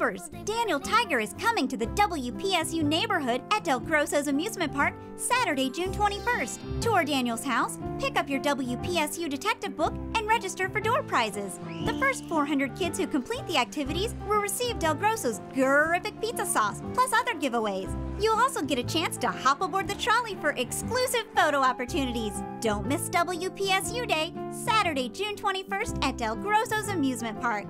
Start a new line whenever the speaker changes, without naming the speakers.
neighbors. Daniel Tiger is coming to the WPSU neighborhood at DelGrosso's Amusement Park Saturday, June 21st. Tour Daniel's house, pick up your WPSU detective book, and register for door prizes. The first 400 kids who complete the activities will receive DelGrosso's Gurific pizza sauce, plus other giveaways. You'll also get a chance to hop aboard the trolley for exclusive photo opportunities. Don't miss WPSU Day, Saturday, June 21st at DelGrosso's Amusement Park.